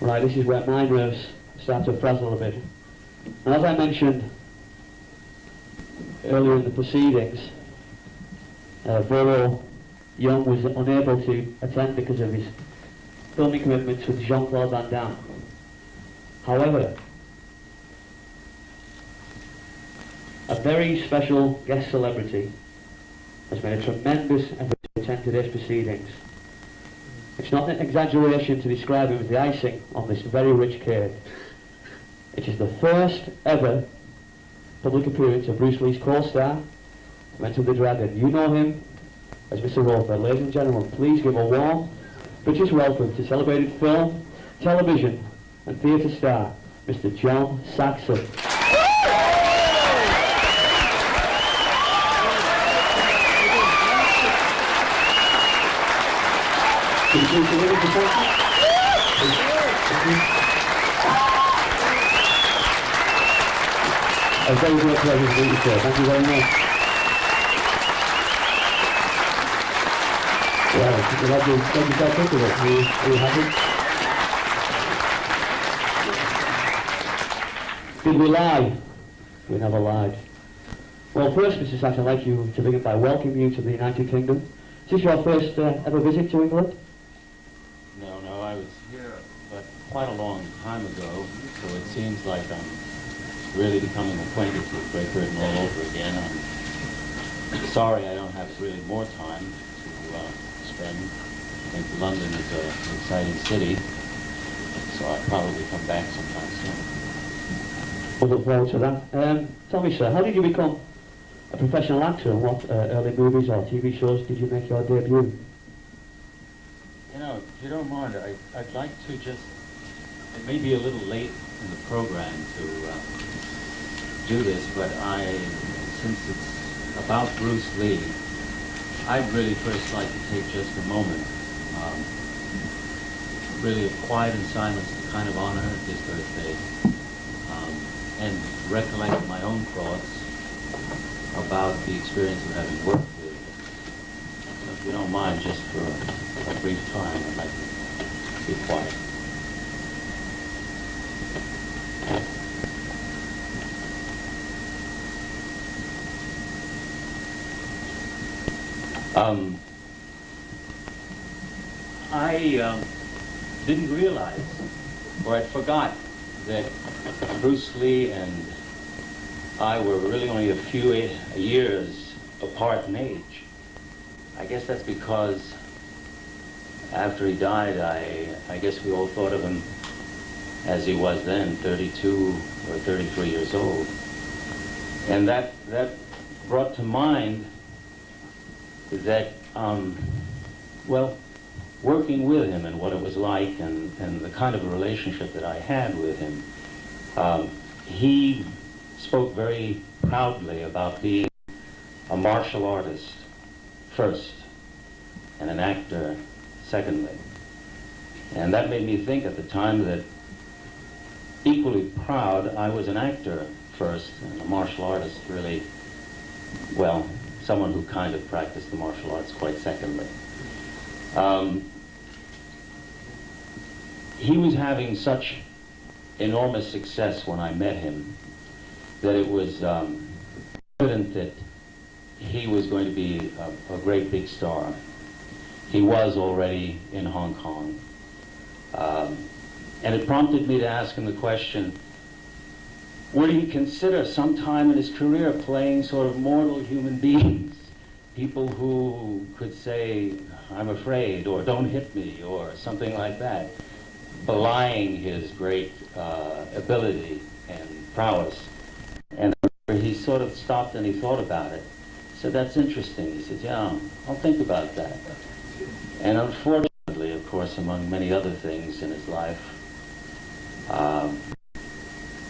Right, this is where my nerves start to frazzle a bit. And as I mentioned earlier in the proceedings, uh, Yeung was unable to attend because of his filming commitments with Jean-Claude Van Damme. However, a very special guest celebrity has made a tremendous effort to attend today's proceedings. It's not an exaggeration to describe him as the icing on this very rich cake. It is the first ever public appearance of Bruce Lee's co-star, Enter the Dragon. You know him as Mr. Rothfeld. Ladies and gentlemen, please give a warm British welcome to celebrated film, television and theatre star, Mr. John Saxon. Can you please deliver the thank you? A great to meet you, sir. Thank you very much. Well, would you like to take yourself up with it? Are you, are you happy? Did we lie? We never lied. Well, first, Mr. Sachs, I'd like you to begin by welcoming you to the United Kingdom. Is this your first uh, ever visit to England? No, no, I was here, but quite a long time ago, so it seems like I'm really becoming acquainted with Great Britain all over again. I'm sorry I don't have really more time to uh, spend. I think London is a, an exciting city, so I'll probably come back sometime soon. We'll look forward to that. Um, tell me, sir, how did you become a professional actor and what uh, early movies or TV shows did you make your debut? You know, if you don't mind, I, I'd like to just, it may be a little late in the program to uh, do this, but I, since it's about Bruce Lee, I'd really first like to take just a moment, um, really of quiet and silence to kind of honor his birthday um, and recollect my own thoughts about the experience of having worked if you don't mind, just for a, brief time, I'd like to be quiet. Um, I um, didn't realize, or I forgot, that Bruce Lee and I were really only a few years apart in age. I guess that's because after he died, I, I guess we all thought of him as he was then, 32 or 33 years old. And that, that brought to mind that, um, well, working with him and what it was like and, and the kind of a relationship that I had with him, um, he spoke very proudly about being a martial artist first and an actor secondly. And that made me think at the time that equally proud I was an actor first and a martial artist really, well, someone who kind of practiced the martial arts quite secondly. Um, he was having such enormous success when I met him that it was um, evident that he was going to be a, a, great big star. He was already in Hong Kong. Um, and it prompted me to ask him the question, would he consider sometime in his career playing sort of mortal human beings? People who could say, I'm afraid, or don't hit me, or something like that, belying his great uh, ability and prowess. And he sort of stopped and he thought about it. So that's interesting. He said, yeah, I'll think about that. And unfortunately, of course, among many other things in his life, um,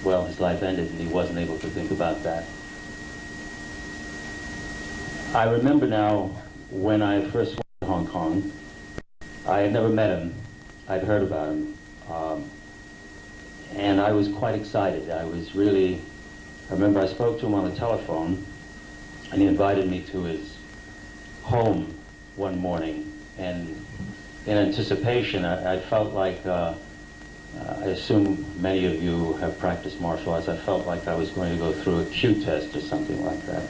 well, his life ended and he wasn't able to think about that. I remember now when I first went to Hong Kong, I had never met him. I'd heard about him. Um, and I was quite excited. I was really, I remember I spoke to him on the telephone and he invited me to his home one morning. And in anticipation, I, I felt like uh, uh, I assume many of you have practiced martial arts. I felt like I was going to go through a Q test or something like that.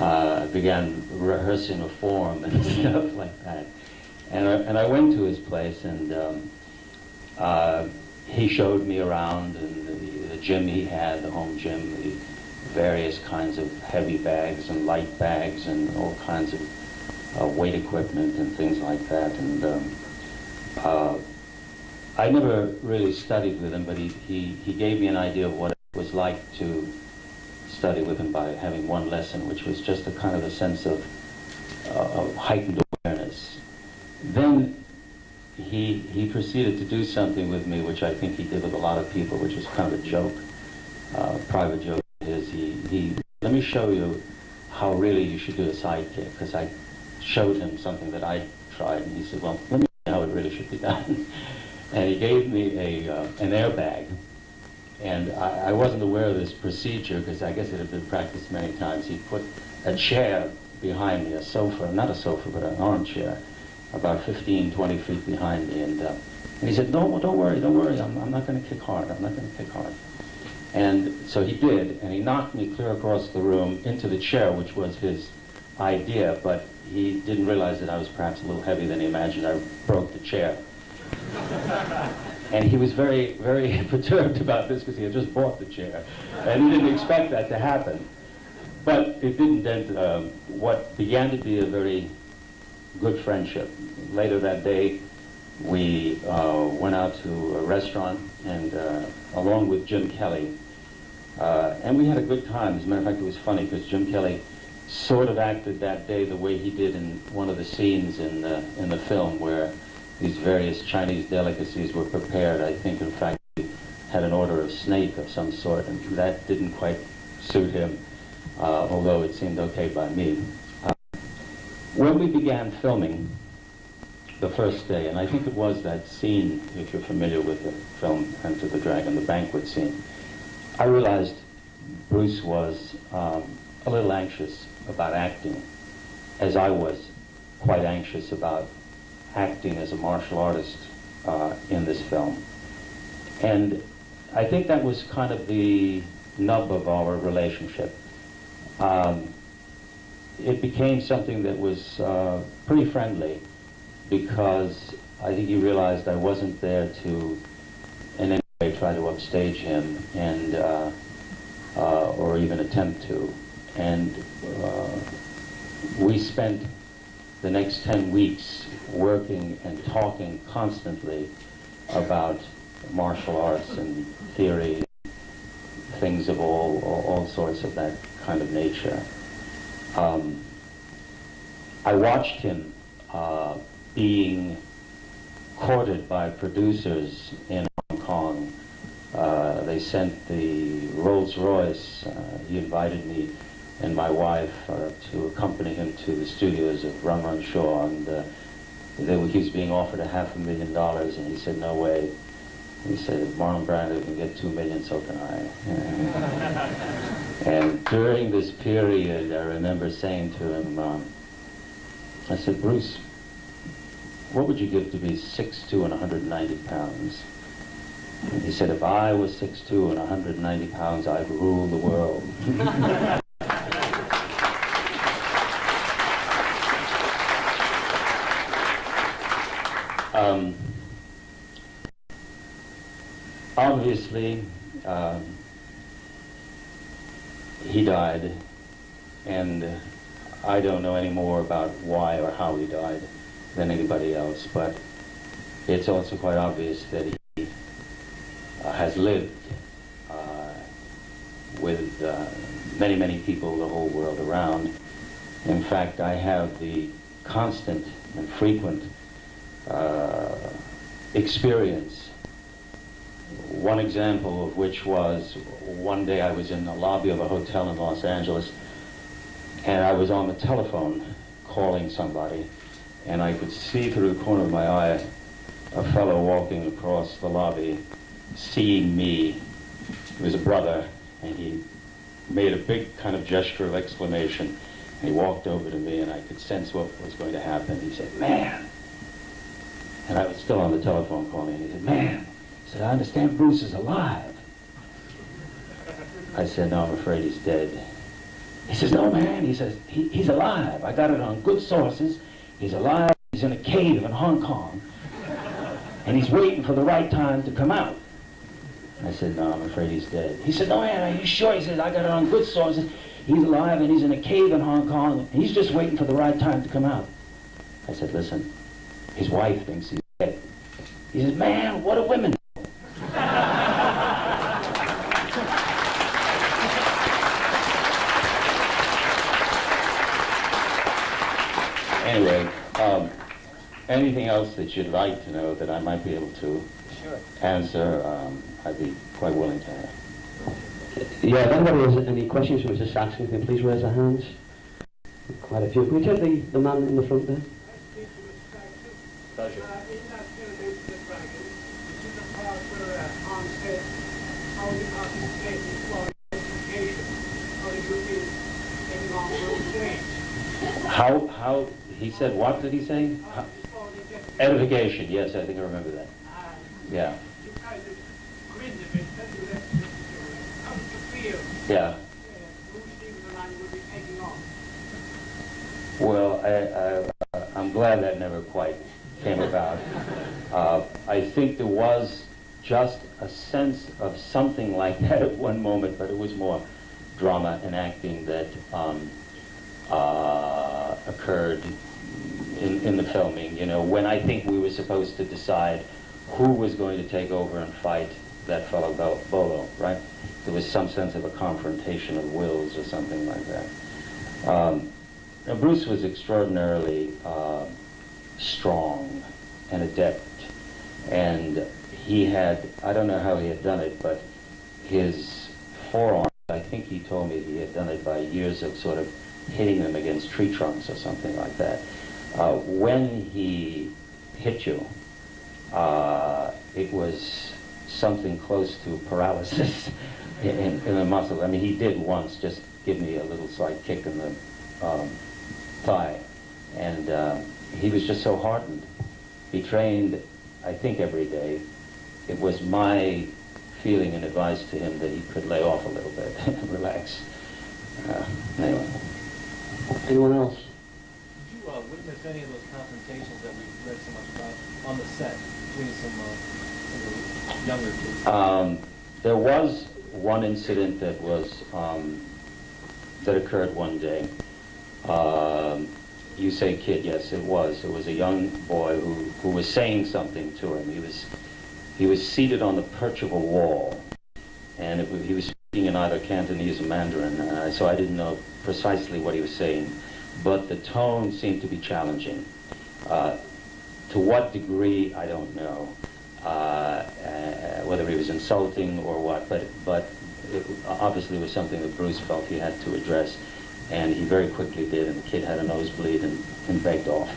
Uh, I began rehearsing a form and stuff like that. And I, and I went to his place and um, uh, he showed me around and the, the gym he had, the home gym, various kinds of heavy bags and light bags and all kinds of uh, weight equipment and things like that. And um, uh, I never really studied with him, but he, he, he gave me an idea of what it was like to study with him by having one lesson, which was just a kind of a sense of, uh, of heightened awareness. Then he, he proceeded to do something with me, which I think he did with a lot of people, which was kind of a joke, uh, private joke. Is he, he, let me show you how really you should do a side kick, because I showed him something that I tried, and he said, well, let me see how it really should be done. and he gave me a, uh, an airbag. And I, I, wasn't aware of this procedure because I guess it had been practiced many times. He put a chair behind me, a sofa, not a sofa, but an armchair, about 15, 20 feet behind me. And, uh, and he said, no, don't worry, don't worry, I'm, I'm not going to kick hard, I'm not going to kick hard. And so he did, and he knocked me clear across the room into the chair, which was his idea, but he didn't realize that I was perhaps a little heavier than he imagined. I broke the chair. and he was very, very perturbed about this because he had just bought the chair. And he didn't expect that to happen. But it didn't dent um, what began to be a very good friendship. Later that day, we uh, went out to a restaurant and uh, along with Jim Kelly, uh, and we had a good time. As a matter of fact, it was funny because Jim Kelly sort of acted that day the way he did in one of the scenes in the, in the film where these various Chinese delicacies were prepared. I think, in fact, he had an order of snake of some sort, and that didn't quite suit him, uh, although it seemed okay by me. Uh, when we began filming the first day, and I think it was that scene, if you're familiar with the film Enter the Dragon, the banquet scene, I realized Bruce was um, a little anxious about acting, as I was quite anxious about acting as a martial artist uh, in this film. And I think that was kind of the nub of our relationship. Um, it became something that was uh, pretty friendly because I think he realized I wasn't there to in any way try to upstage him and uh, uh or even attempt to. And uh, we spent the next 10 weeks working and talking constantly about martial arts and theory, things of all, all, sorts of that kind of nature. Um, I watched him uh, being courted by producers in Hong Kong. Uh, they sent the Rolls Royce. Uh, he invited me and my wife uh, to accompany him to the studios of Run Shaw. And uh, they were, he was being offered a half a million dollars, and he said, no way. He said, if Marlon Brando can get two million, so can I. and during this period, I remember saying to him, um, I said, Bruce, what would you give to be 6'2 and 190 pounds? And he said, if I was 6'2 and 190 pounds, I'd rule the world. Um, obviously, um, he died, and I don't know any more about why or how he died than anybody else, but it's also quite obvious that he uh, has lived uh, with uh, many, many people the whole world around. In fact, I have the constant and frequent uh, experience. One example of which was one day I was in the lobby of a hotel in Los Angeles and I was on the telephone calling somebody and I could see through the corner of my eye a fellow walking across the lobby seeing me. He was a brother and he made a big kind of gesture of exclamation. And he walked over to me and I could sense what was going to happen. He said, man, and I was still on the telephone calling, and he said, man, He said, I understand Bruce is alive. I said, no, I'm afraid he's dead. He says, no, man. He says, he, he's alive. I got it on good sources. He's alive. He's in a cave in Hong Kong. And he's waiting for the right time to come out. I said, no, I'm afraid he's dead. He said, oh, no, man, are you sure? He said, I got it on good sources. He's alive and he's in a cave in Hong Kong. And he's just waiting for the right time to come out. I said, listen, his wife thinks he's dead. He says, man, what do women know? anyway, um, anything else that you'd like to know that I might be able to Sure. answer, um, I'd be quite willing to. Yeah, if anybody has any questions for Mr. Saxon, can please raise their hands? Quite a few. Can we take the, the man in the front there? Pleasure. In that film, Enter the Dragon, this is the part where Hans said how the participation for education, how the youth is getting on those days. How, how, he said, what did he say? How- Edification, yes, I think I remember that. Yeah, You kind of grinned a bit, then you left it to it. How did you feel yeah. uh, Bruce Stevens would be taking on? Well, I, I, I'm glad that never quite came about. Uh, I think there was just a sense of something like that at one moment, but it was more drama and acting that um, uh, occurred in, in the filming. You know, when I think we were supposed to decide who was going to take over and fight that fellow Bo- Bolo, right? There was some sense of a confrontation of wills or something like that. Um, Bruce was extraordinarily uh, strong and adept, and he had, I don't know how he had done it, but his forearm, I think he told me he had done it by years of sort of hitting them against tree trunks or something like that. Uh, when he hit you, uh, it was something close to paralysis in, in the muscle. I mean, he did once just give me a little slight kick in the um, thigh, and uh, he was just so hardened. He trained, I think, every day. It was my feeling and advice to him that he could lay off a little bit and relax. Uh, anyway. Anyone else? Any of those confrontations that we've read so much about on the set between some, uh, some younger kids? Um, there was one incident that was um, that occurred one day. Um, you say kid, yes, it was. It was a young boy who, who was saying something to him. He was he was seated on the perch of a wall, and it, he was speaking in either Cantonese or Mandarin. Uh, so I didn't know precisely what he was saying, but the tone seemed to be challenging. Uh, to what degree, I don't know. Uh, uh, whether he was insulting or what, but but it obviously was something that Bruce felt he had to address, and he very quickly did. And the kid had a nosebleed and, and begged off,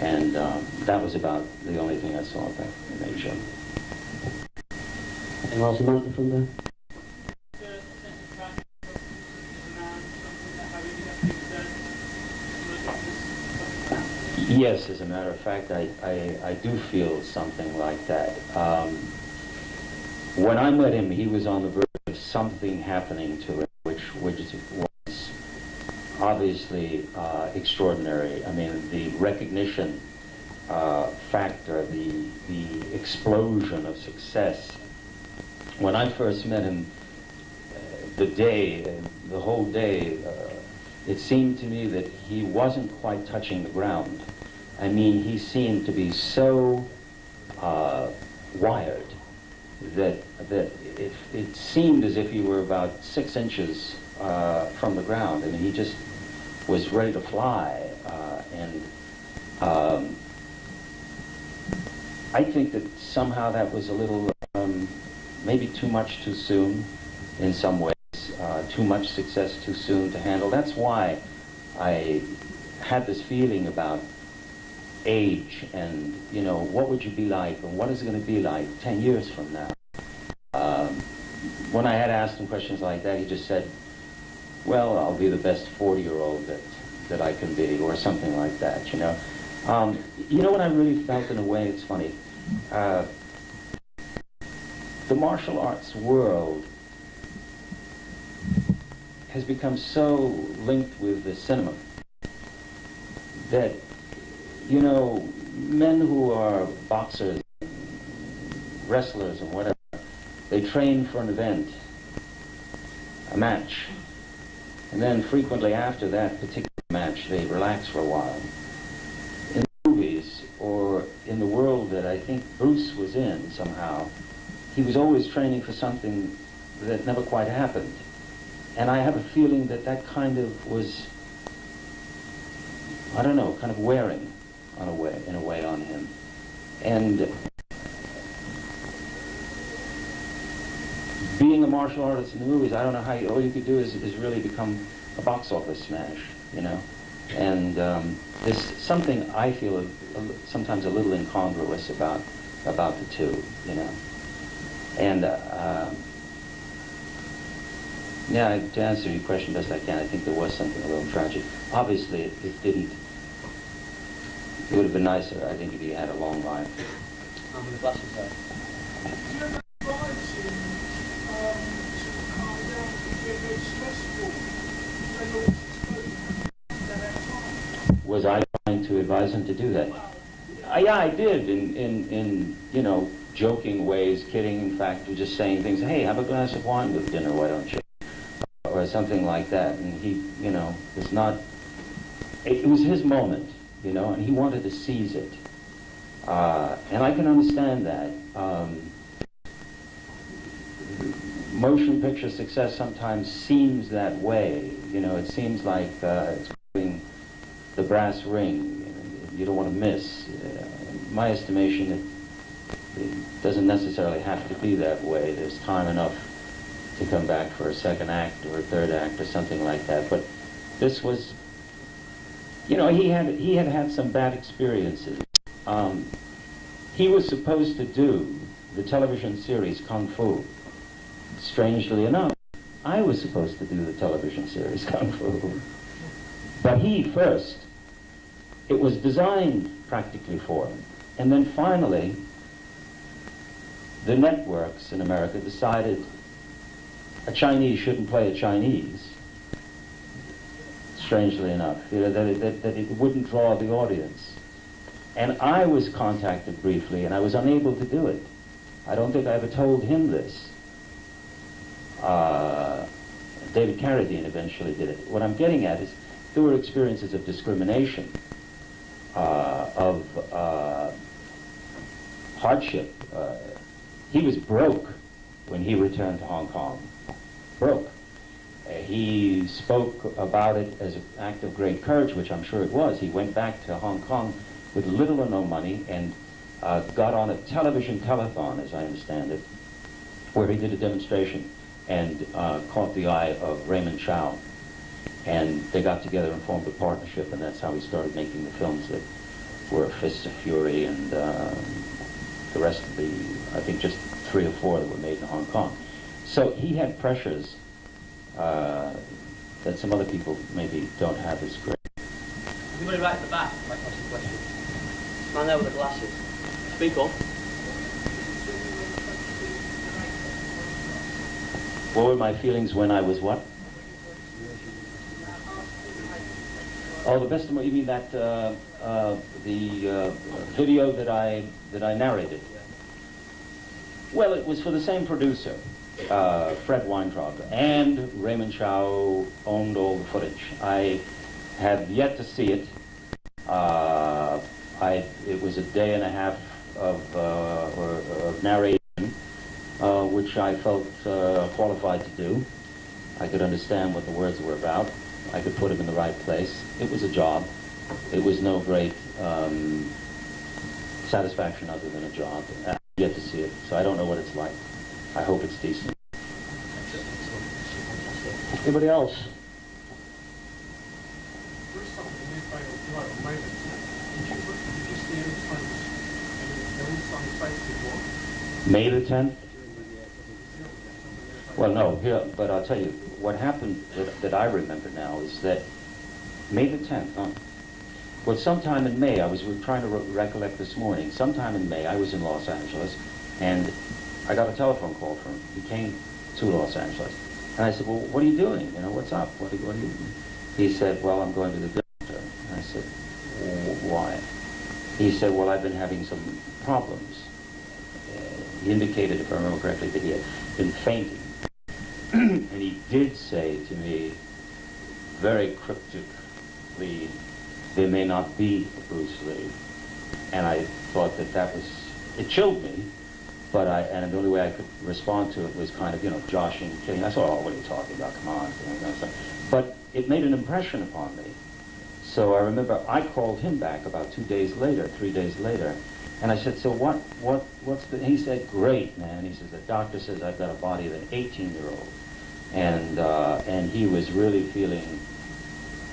and um, that was about the only thing I saw of that in Asia. Anyone else? The man in there? The sense of pride is man, something that having that been done. Yes, as a matter of fact, I, I, I do feel something like that. Um, when I met him, he was on the verge of something happening to him, which, which was obviously uh, extraordinary. I mean, the recognition uh, factor, the, the explosion of success. When I first met him, uh, the day, uh, the whole day, uh, it seemed to me that he wasn't quite touching the ground. I mean, he seemed to be so uh, wired that that it, it seemed as if he were about six inches uh, from the ground. I mean, he just was ready to fly, uh, and um, I think that somehow that was a little, um, maybe too much too soon, in some ways. Uh, too much success too soon to handle. That's why I had this feeling about age and, you know, what would you be like and what is it going to be like 10 years from now? Um, when I had asked him questions like that, he just said, well, I'll be the best 40-year-old that, that I can be, or something like that, you know. Um, you know what I really felt in a way? It's funny. Uh, the martial arts world has become so linked with the cinema that, you know, men who are boxers, wrestlers, and whatever, they train for an event, a match, and then frequently after that particular match, they relax for a while. In movies, or in the world that I think Bruce was in somehow, he was always training for something that never quite happened. And I have a feeling that that kind of was, I don't know, kind of wearing on a way, in a way on him. And being a martial artist in the movies, I don't know how you, all you could do is, is really become a box office smash, you know? And um, there's something I feel a, a, sometimes a little incongruous about, about the two, you know? And, uh, um, yeah, to answer your question best I can, I think there was something a little tragic. Obviously, it, it didn't. It would have been nicer, I think, if he had a long life. I'm the glasses there. Do you ever advise him um, to calm down and get very stressful when all this exposure at that time? Was I trying to advise him to do that? Uh, yeah, I did, in, in, in, you know, joking ways, kidding, in fact, just saying things, hey, have a glass of wine with dinner, why don't you? Or something like that. And he, you know, was not, it, it was his moment, you know, and he wanted to seize it. Uh, and I can understand that. Um, motion picture success sometimes seems that way. You know, it seems like uh, it's putting the brass ring. You don't want to miss. Uh, my estimation, it, it doesn't necessarily have to be that way. There's time enough to come back for a second act or a third act or something like that. But this was, you know, he had he had had some bad experiences. Um, he was supposed to do the television series Kung Fu. Strangely enough, I was supposed to do the television series Kung Fu. But he first. It was designed practically for him. And then finally, the networks in America decided a Chinese shouldn't play a Chinese, strangely enough, you know, that, it, that, that it wouldn't draw the audience. And I was contacted briefly, and I was unable to do it. I don't think I ever told him this. Uh, David Carradine eventually did it. What I'm getting at is there were experiences of discrimination, uh, of uh, hardship. Uh, he was broke when he returned to Hong Kong. Broke. Uh, he spoke about it as an act of great courage, which I'm sure it was. He went back to Hong Kong with little or no money and uh, got on a television telethon, as I understand it, where he did a demonstration and uh, caught the eye of Raymond Chow. And they got together and formed a partnership, and that's how he started making the films that were Fists of Fury and uh, the rest of the, I think just three or four that were made in Hong Kong. So he had pressures uh, that some other people maybe don't have as great. Anybody right at the back? Might ask a question. Man there with the glasses. Speak up. What were my feelings when I was what? Oh, the best of my, you mean that, uh, uh, the uh, video that I, that I narrated? Well, it was for the same producer, uh, Fred Weintraub, and Raymond Chow owned all the footage. I have yet to see it. Uh, I, it was a day and a half of, uh, or, of narration, uh, which I felt uh, qualified to do. I could understand what the words were about. I could put them in the right place. It was a job. It was no great um, satisfaction other than a job. I yet to see it, so I don't know what it's like. I hope it's decent. Anybody else? First off, when you find out you are a minor, did you, did you stay in front of any films on site before? May the 10th? Well, no, here, but I'll tell you, what happened that, that I remember now is that May the 10th, huh? Well, sometime in May, I was trying to re recollect this morning, sometime in May, I was in Los Angeles, and I got a telephone call from him. He came to Los Angeles. And I said, well, what are you doing? You know, what's up? What are, what are you... He said, well, I'm going to the doctor. And I said, why? He said, well, I've been having some problems. Uh, he indicated, if I remember correctly, that he had been fainting. and he did say to me, very cryptically, there may not be a Bruce Lee. And I thought that that was, it chilled me, but I, and the only way I could respond to it was kind of, you know, joshing, kidding. I said, oh, what are you talking about? Come on. But it made an impression upon me. So I remember I called him back about two days later, three days later, and I said, so what, what, what's the, he said, great, man. He says, the doctor says I've got a body of an 18-year-old. And, uh, and he was really feeling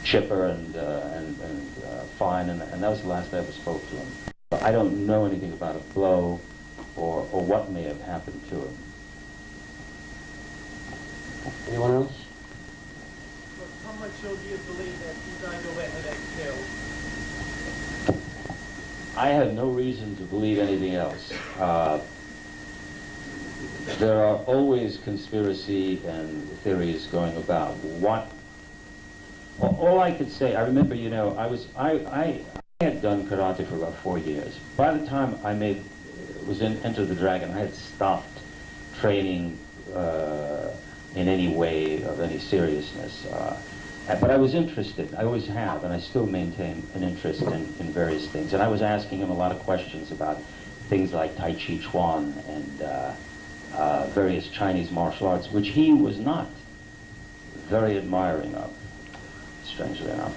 chipper and, uh, and, and uh, fine, and, and that was the last I ever spoke to him. I don't know anything about a blow or, or what may have happened to him. Anyone else? But how much so do you believe that you guys over had that killed? I have no reason to believe anything else. Uh, there are always conspiracy and theories going about. What? Well, all I could say, I remember, you know, I was, I, I, I had done karate for about four years. By the time I made, was in Enter the Dragon, I had stopped training uh, in any way of any seriousness. Uh, but I was interested. I always have, and I still maintain an interest in, in various things. And I was asking him a lot of questions about things like Tai Chi Chuan and uh, uh, various Chinese martial arts, which he was not very admiring of, strangely enough.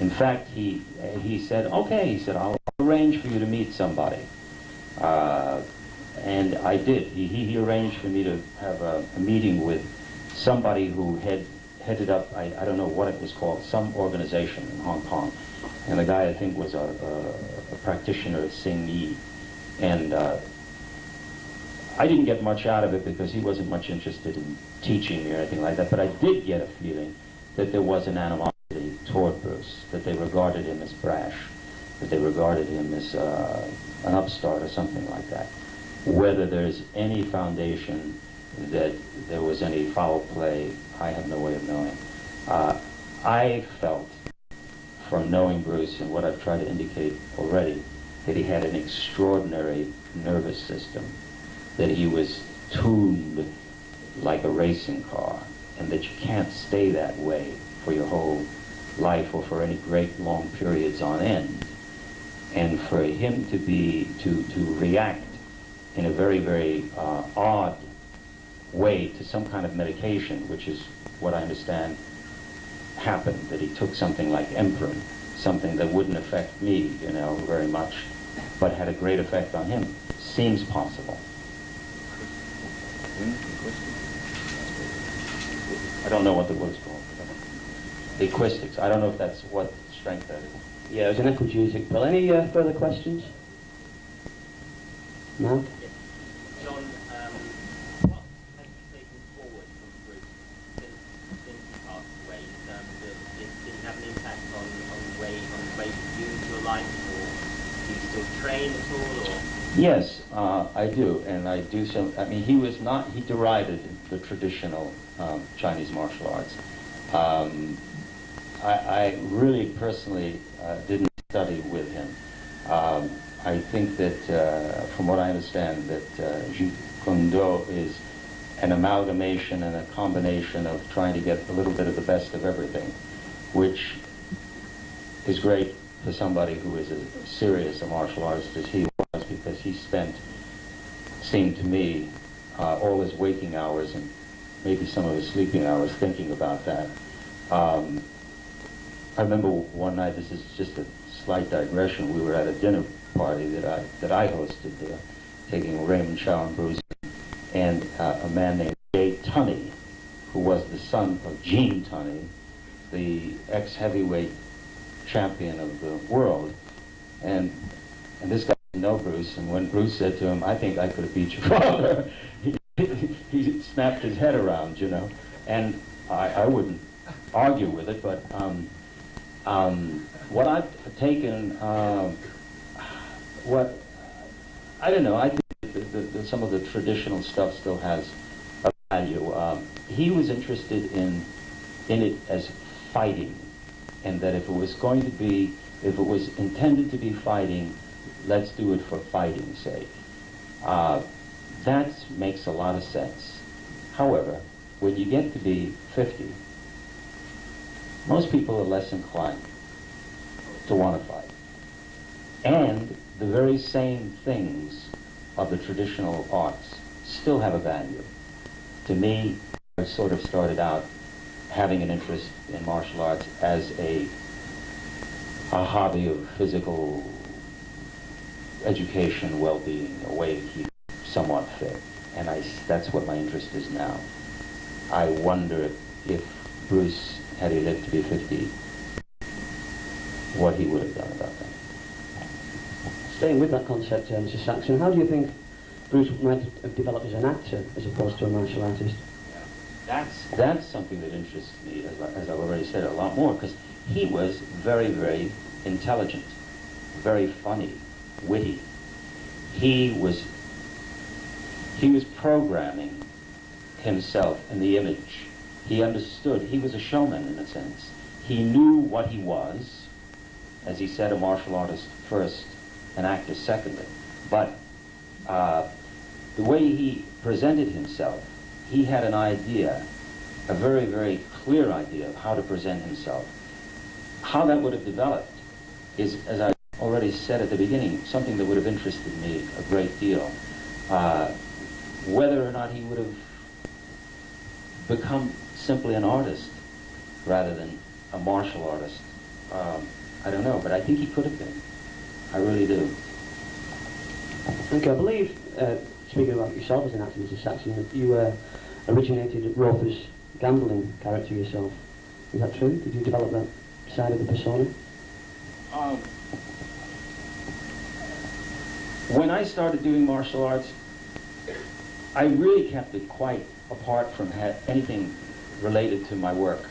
In fact, he, he said, okay, he said, I'll arrange for you to meet somebody. Uh, and I did. He, he arranged for me to have a, a meeting with somebody who had headed up, I, I don't know what it was called, some organization in Hong Kong. And the guy, I think, was a, a, a practitioner of Hsing Yi. And uh, I didn't get much out of it because he wasn't much interested in teaching me or anything like that, but I did get a feeling that there was an animosity toward Bruce, that they regarded him as brash, that they regarded him as uh, an upstart or something like that. Whether there's any foundation that there was any foul play, I have no way of knowing. Uh, I felt, from knowing Bruce and what I've tried to indicate already, that he had an extraordinary nervous system, that he was tuned like a racing car, and that you can't stay that way for your whole life or for any great long periods on end. And for him to be, to, to react in a very, very uh, odd way to some kind of medication, which is what I understand happened, that he took something like Empirin, something that wouldn't affect me, you know, very much, but had a great effect on him, seems possible. I don't know what the word's called. The acoustics. I don't know if that's what strength that is. Yeah, it was an equagesic pill. Any uh, further questions? Mark? John, um, what has you taken forward from Bruce since, since he passed away in terms of, did, did it have an impact on, on the way, on the way you view your life, or do you still train at all, or? Yes, uh, I do, and I do some. I mean, he was not. He derided the traditional um, Chinese martial arts. Um, I, I really personally uh, didn't study with him. Um, I think that, uh, from what I understand, that uh, Jeet Kune Do is an amalgamation and a combination of trying to get a little bit of the best of everything, which is great for somebody who is as serious a martial artist as he was, because he spent, seemed to me, uh, all his waking hours and maybe some of his sleeping hours thinking about that. Um, I remember one night, this is just a slight digression, we were at a dinner party that I, that I hosted there, taking Raymond Bruce, and uh, a man named Jay Tunney, who was the son of Gene Tunney, the ex-heavyweight champion of the world. And, and this guy didn't know Bruce, and when Bruce said to him, I think I could have beat your father, he, he snapped his head around, you know. And I, I wouldn't argue with it, but um, um, what I've taken, um, what, I don't know, I think the, the that some of the traditional stuff still has a value. Um, he was interested in in it as fighting, and that if it was going to be, if it was intended to be fighting, let's do it for fighting's sake. Uh, that makes a lot of sense. However, when you get to be 50, most people are less inclined to want to fight. And the very same things of the traditional arts still have a value. To me, I sort of started out having an interest in martial arts as a, a hobby of physical education, well-being, a way to keep somewhat fit. And I, that's what my interest is now. I wonder if Bruce, had he lived to be 50, what he would have done about that. Staying with that concept, uh, Mr. Saxon, how do you think Bruce might have developed as an actor as opposed to a martial artist? That's, that's something that interests me, as, I, as I've already said, a lot more, because he was very, very intelligent, very funny, witty. He was, he was programming himself and the image. He understood, he was a showman in a sense. He knew what he was, as he said, a martial artist first, an actor secondly. But uh, the way he presented himself, he had an idea, a very, very clear idea of how to present himself. How that would have developed is, as I already said at the beginning, something that would have interested me a great deal. Uh, whether or not he would have become simply an artist rather than a martial artist, um, I don't know, but I think he could have been. I really do. You. I believe, uh, speaking about yourself as an actor, Mr. Saxon, that you uh, originated Roper's gambling character yourself. Is that true? Did you develop that side of the persona? Um, when I started doing martial arts, I really kept it quite apart from ha- anything related to my work.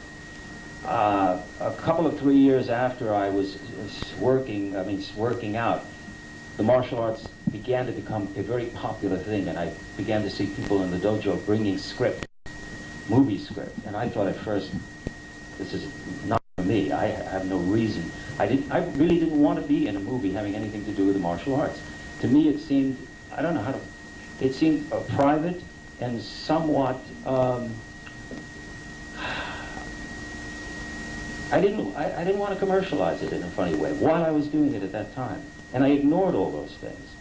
Uh, a couple of three years after I was working, I mean, working out, the martial arts began to become a very popular thing, and I began to see people in the dojo bringing script, movie script, and I thought at first, this is not for me. I have no reason. I didn't. I really didn't want to be in a movie having anything to do with the martial arts. To me, it seemed. I don't know how to. It seemed uh, private and somewhat. Um, I didn't. I, I didn't want to commercialize it in a funny way while I was doing it at that time, and I ignored all those things.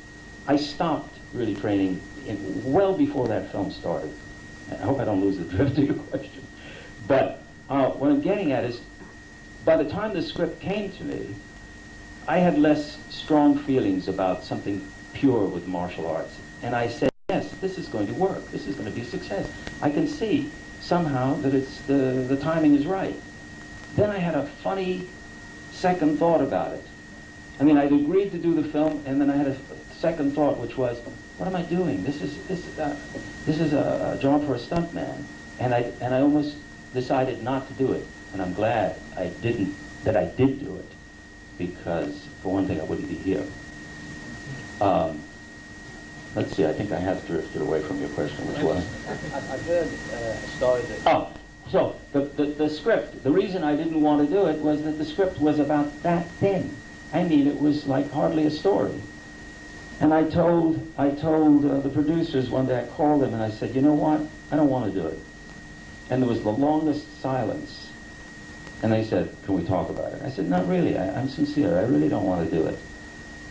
I stopped really training in, well before that film started. I hope I don't lose the drift of your question. But uh, what I'm getting at is, by the time the script came to me, I had less strong feelings about something pure with martial arts. And I said, yes, this is going to work. This is going to be a success. I can see somehow that it's the, the timing is right. Then I had a funny second thought about it. I mean, I'd agreed to do the film, and then I had a second thought, which was, what am I doing? This is, this, uh, this is a, a job for a stuntman. And I, and I almost decided not to do it. And I'm glad I didn't, that I did do it because, for one thing, I wouldn't be here. Um, let's see, I think I have drifted away from your question, which was? I- I've heard uh, a story that Oh, so the, the, the script, the reason I didn't want to do it was that the script was about that thin. I mean, it was like hardly a story. And I told, I told uh, the producers one day, I called them and I said, you know what? I don't want to do it. And there was the longest silence. And they said, can we talk about it? I said, not really. I, I'm sincere. I really don't want to do it.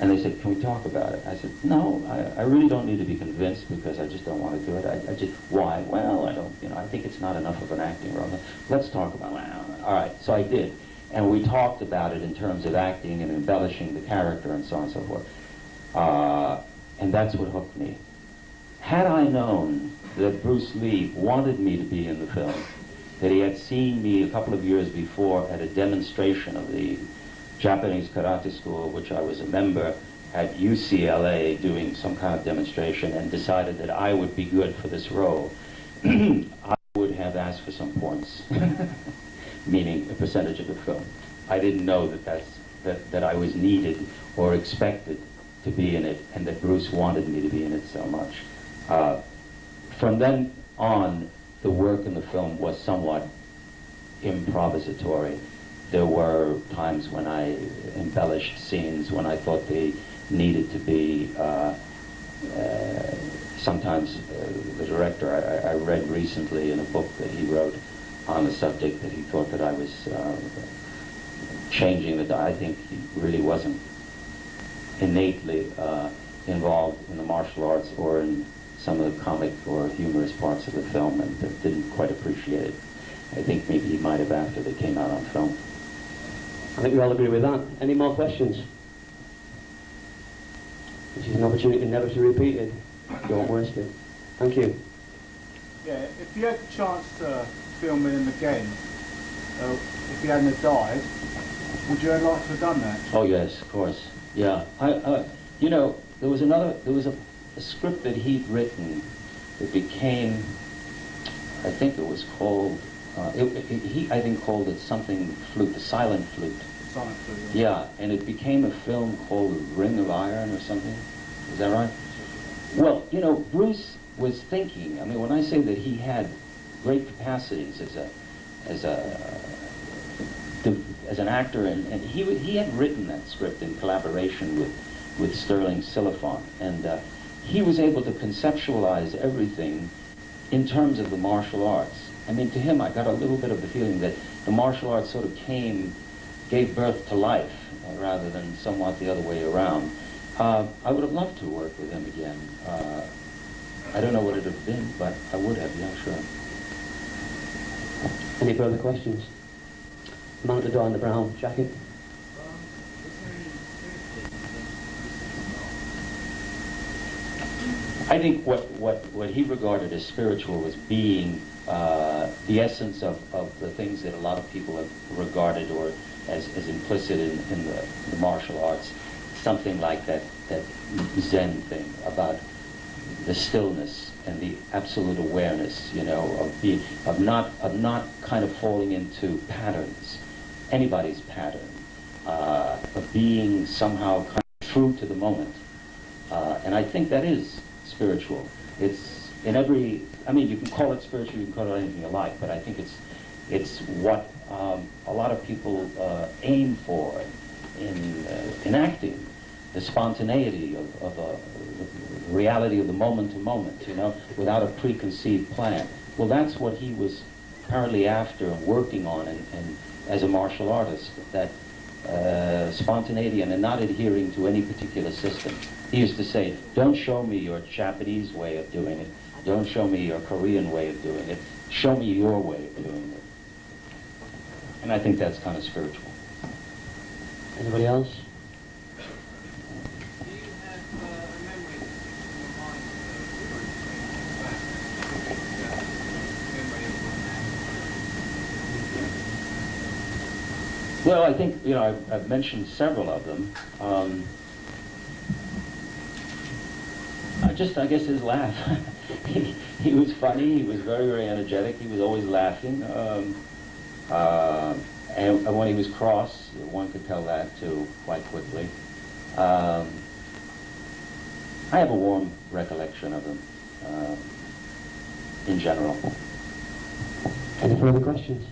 And they said, can we talk about it? I said, no, I, I really don't need to be convinced because I just don't want to do it. I, I just, why? Well, I don't, you know, I think it's not enough of an acting role. Let's talk about it. All right, so I did. And we talked about it in terms of acting and embellishing the character and so on and so forth. Uh, and that's what hooked me. Had I known that Bruce Lee wanted me to be in the film, that he had seen me a couple of years before at a demonstration of the Japanese karate school, which I was a member at UCLA doing some kind of demonstration, and decided that I would be good for this role, I would have asked for some points, meaning a percentage of the film. I didn't know that, that's, that, that I was needed or expected to be in it, and that Bruce wanted me to be in it so much. Uh, from then on, the work in the film was somewhat improvisatory. There were times when I embellished scenes when I thought they needed to be. Uh, uh, sometimes uh, the director, I, I read recently in a book that he wrote on the subject that he thought that I was uh, changing the. I think he really wasn't innately uh, involved in the martial arts or in some of the comic or humorous parts of the film and didn't quite appreciate it. I think maybe he might have after they came out on film. I think we all agree with that. Any more questions? This is an opportunity never to repeat it. Don't waste it. Thank you. Yeah, if you had the chance to film with him again, uh, if he hadn't have died, would you have liked to have done that? Oh yes, of course. Yeah, I, uh, you know, there was another, there was a, a script that he'd written that became, I think it was called, uh, it, it, he I think called it something flute, the silent flute. Silent Flute, Yeah, and it became a film called Ring of Iron or something. Is that right? Well, you know, Bruce was thinking. I mean, when I say that he had great capacities as a as a as an actor, and, and he he had written that script in collaboration with with Sterling Silliphant, and uh, he was able to conceptualize everything in terms of the martial arts. I mean, to him, I got a little bit of the feeling that the martial arts sort of came, gave birth to life, uh, rather than somewhat the other way around. Uh, I would have loved to work with him again. Uh, I don't know what it would have been, but I would have, yeah, sure. Any further questions? At the door in the brown jacket. I think what, what, what he regarded as spiritual was being uh, the essence of, of the things that a lot of people have regarded or as, as implicit in, in the, the martial arts. Something like that, that Zen thing about the stillness and the absolute awareness, you know, of being, of not, of not kind of falling into patterns, anybody's pattern, uh, of being somehow kind of true to the moment. Uh, and I think that is spiritual. It's in every, I mean, you can call it spiritual, you can call it anything you like, but I think it's, it's what um, a lot of people uh, aim for in, uh, the spontaneity of, of a, the reality of the moment to moment, you know, without a preconceived plan. Well, that's what he was apparently after and working on and, and as a martial artist, that uh, spontaneity and not adhering to any particular system. He used to say, don't show me your Japanese way of doing it. Don't show me your Korean way of doing it. Show me your way of doing it. And I think that's kind of spiritual. Anybody else? Do you have a memory in your mind of memory of Well, I think, you know, I've, I've mentioned several of them. Um, I just, I guess his laugh. he, he was funny, he was very, very energetic, he was always laughing. Um, uh, and, and when he was cross, one could tell that too quite quickly. Um, I have a warm recollection of him uh, in general. Any further questions?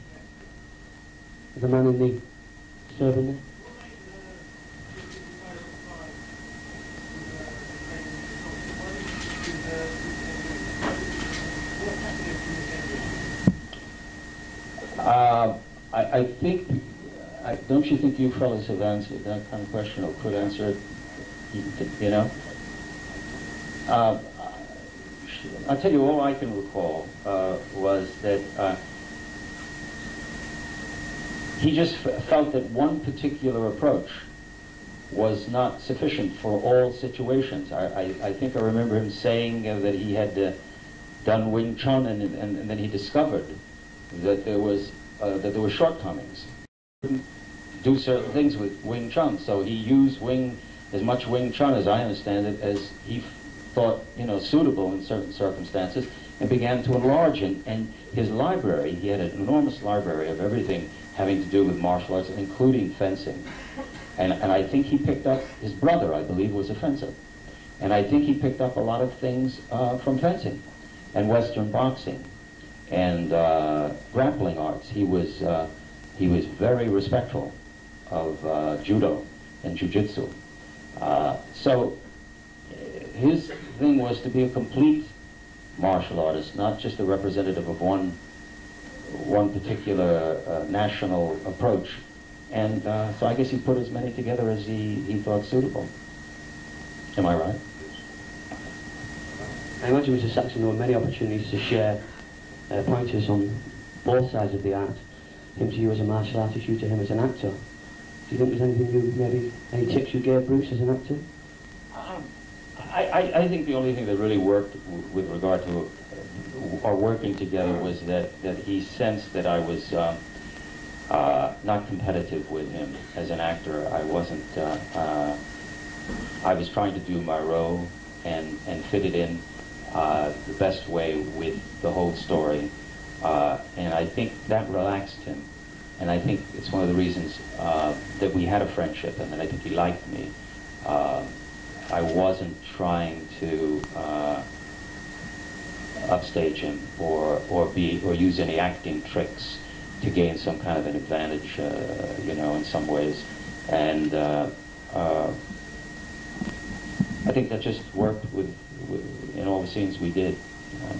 The man in the serving there. Uh, I, think, I, don't you think you fellas have answered that kind of question or could answer it? You, know? Uh, I'll tell you, all I can recall uh, was that uh, he just felt that one particular approach was not sufficient for all situations. I, I, I think I remember him saying uh, that he had uh, done Wing Chun and, and, and then he discovered that there was uh, that there were shortcomings. Couldn't do certain things with Wing Chun, so he used Wing as much Wing Chun as I understand it as he thought you know suitable in certain circumstances, and began to enlarge it. And his library, he had an enormous library of everything having to do with martial arts, including fencing. And, and I think he picked up his brother, I believe, was a fencer. And I think he picked up a lot of things uh, from fencing and Western boxing and uh, grappling arts. He was, uh, he was very respectful of uh, judo and jujitsu. Uh, so his thing was to be a complete martial artist, not just a representative of one one particular uh, national approach. And uh, so I guess he put as many together as he, he thought suitable. Am I right? I imagine Mr Saxon there were many opportunities to share uh, pointers on both sides of the art. Him to you as a martial artist, you to him as an actor. Do you think there's anything you, maybe, any tips you gave Bruce as an actor? Um, I, I, I think the only thing that really worked with regard to uh, our working together was that, that he sensed that I was um, uh, not competitive with him as an actor. I wasn't, uh, uh, I was trying to do my role and, and fit it in uh, the best way with the whole story. Uh, and I think that relaxed him. And I think it's one of the reasons uh, that we had a friendship and that I think he liked me. Uh, I wasn't trying to uh, upstage him or, or be or use any acting tricks to gain some kind of an advantage, you know, in some ways. And I think that just worked with, with in all the scenes we did. Know.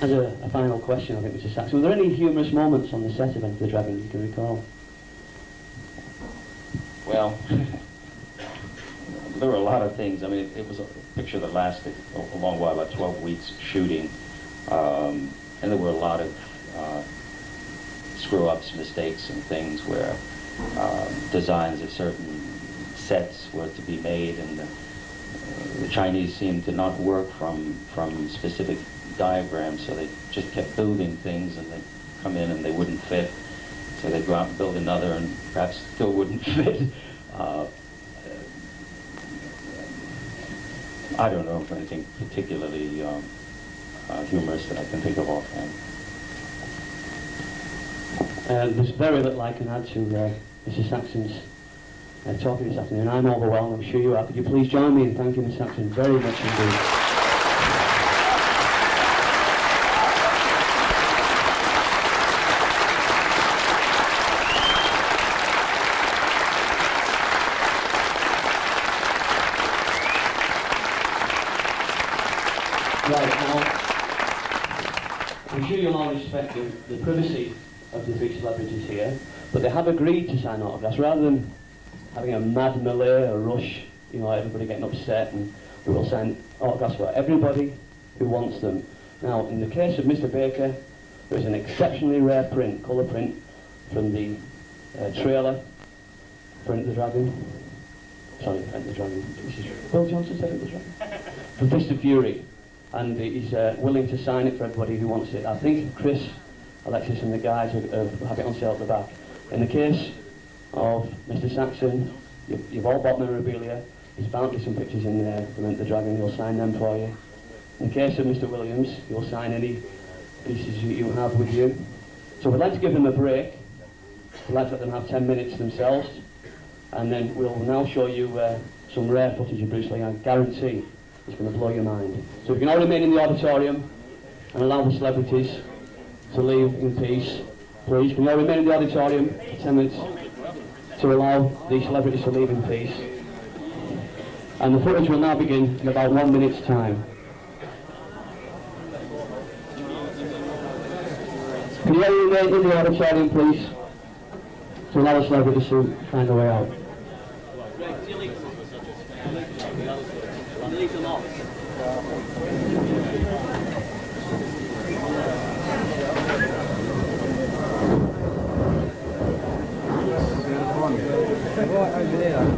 As a, a final question, I think, Mr Saxon, were there any humorous moments on the set of Enter the Dragon you can recall? Well, there were a lot of things. I mean, it, it was a picture that lasted a, a long while, about 12 weeks shooting. Um, and there were a lot of uh, screw-ups, mistakes, and things where um, designs of certain sets were to be made, and the, the Chinese seemed to not work from, from specific diagrams, so they just kept building things, and they'd come in and they wouldn't fit. So they'd go out and build another, and perhaps still wouldn't fit. Uh, I don't know of anything particularly um, uh, humorous that I can think of offhand. Uh, there's very little I can add to uh, Mr Saxon's uh, talking this afternoon. I'm overwhelmed, I'm sure you are. Could you please join me in thanking Mr Saxon very much indeed? I'm sure you'll all respect the, the privacy of the three celebrities here, but they have agreed to sign autographs rather than having a mad melee, a rush, you know, everybody getting upset, and we will sign autographs for everybody who wants them. Now, in the case of Mr. Baker, there is an exceptionally rare print, colour print, from the uh, trailer for Enter the Dragon. Sorry, Enter the Dragon. This is Will Johnson said Enter the Dragon? For Fist of Fury. And he's uh, willing to sign it for everybody who wants it. I think Chris, Alexis and the guys have, have it on sale at the back. In the case of Mr Saxon, you've, you've all bought memorabilia. There's bound some pictures in there from Enter the Dragon. He'll sign them for you. In the case of Mr Williams, he'll sign any pieces you, you have with you. So we'd like to give them a break. We'd like to let them have 10 minutes themselves. And then we'll now show you uh, some rare footage of Bruce Lee. I guarantee it's going to blow your mind. So if you can all remain in the auditorium and allow the celebrities to leave in peace, please. Can you all remain in the auditorium for 10 minutes to allow the celebrities to leave in peace? And the footage will now begin in about one minute's time. Can you all remain in the auditorium, please? To allow the celebrities to find a way out. Well,